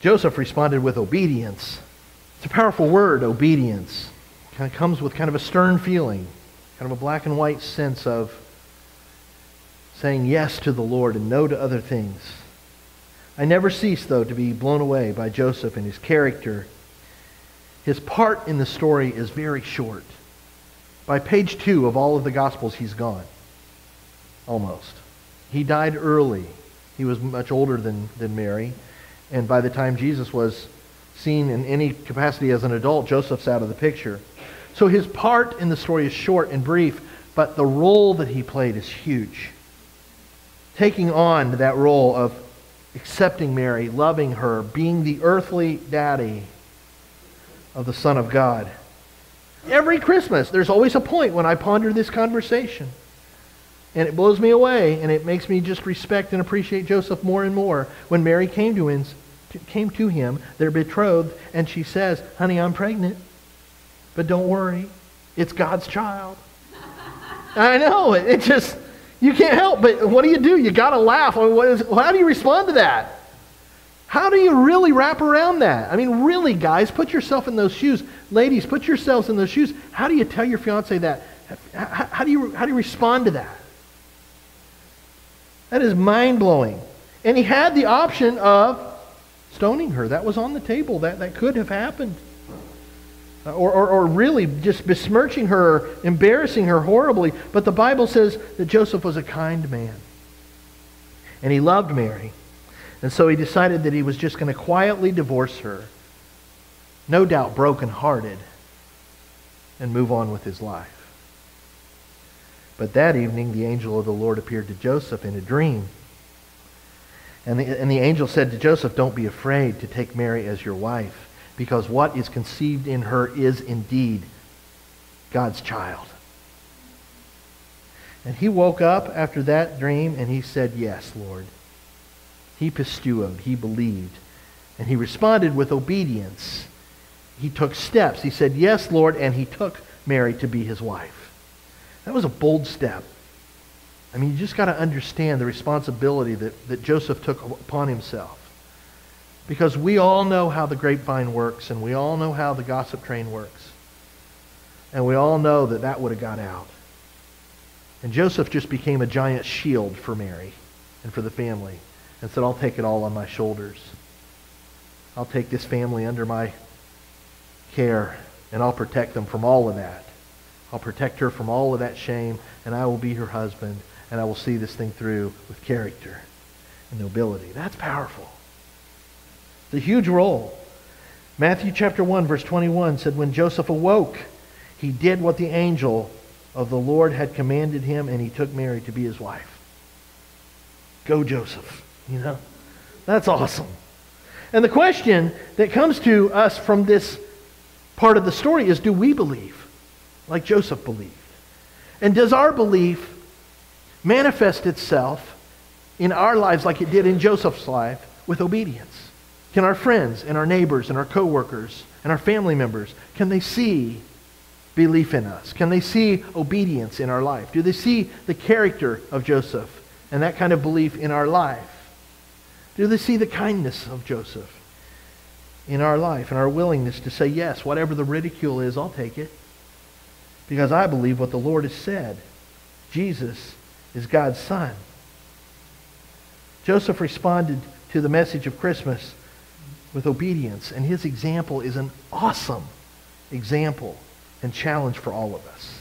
Joseph responded with obedience. It's a powerful word, obedience. It Kind of comes with kind of a stern feeling, kind of a black and white sense of saying yes to the Lord and no to other things. I never cease, though, to be blown away by Joseph and his character. His part in the story is very short. By page two of all of the Gospels, he's gone. Almost. He died early. He was much older than, than Mary. And by the time Jesus was seen in any capacity as an adult, Joseph's out of the picture. So his part in the story is short and brief, but the role that he played is huge. Taking on that role of accepting Mary, loving her, being the earthly daddy of the Son of God. Every Christmas, there's always a point when I ponder this conversation. And it blows me away, and it makes me just respect and appreciate Joseph more and more. When Mary came to him, came to him, they're betrothed, and she says, Honey, I'm pregnant. But don't worry, it's God's child. I know, it, it just, you can't help, but what do you do? You got to laugh. how do you respond to that? How do you really wrap around that? I mean, really, guys, put yourself in those shoes. Ladies, put yourselves in those shoes. How do you tell your fiance that? How, how do, you, how do you respond to that? That is mind blowing. And he had the option of stoning her. That was on the table. That, that could have happened. Uh, or, or, or really just besmirching her, embarrassing her horribly. But the Bible says that Joseph was a kind man. And he loved Mary. And so he decided that he was just going to quietly divorce her, no doubt brokenhearted, and move on with his life. But that evening, the angel of the Lord appeared to Joseph in a dream. And the, and the angel said to Joseph, Don't be afraid to take Mary as your wife because what is conceived in her is indeed God's child. And he woke up after that dream and he said, Yes, Lord. He pisteuoed, he believed, and he responded with obedience. He took steps. He said, Yes, Lord, and he took Mary to be his wife. That was a bold step. I mean, you just got to understand the responsibility that, that Joseph took upon himself. Because we all know how the grapevine works, and we all know how the gossip train works. And we all know that that would have got out. And Joseph just became a giant shield for Mary and for the family and said, I'll take it all on my shoulders. I'll take this family under my care, and I'll protect them from all of that. I'll protect her from all of that shame, and I will be her husband, and I will see this thing through with character and nobility. That's powerful. It's a huge role. Matthew chapter 1, verse 21 said, When Joseph awoke, he did what the angel of the Lord had commanded him, and he took Mary to be his wife. Go, Joseph. You know? That's awesome. And the question that comes to us from this part of the story is do we believe like Joseph believed? And does our belief manifest itself in our lives like it did in Joseph's life with obedience? Can our friends and our neighbors and our coworkers and our family members, can they see belief in us? Can they see obedience in our life? Do they see the character of Joseph and that kind of belief in our life? Do they see the kindness of Joseph in our life and our willingness to say, yes, whatever the ridicule is, I'll take it? Because I believe what the Lord has said. Jesus is God's Son. Joseph responded to the message of Christmas with obedience. And his example is an awesome example and challenge for all of us.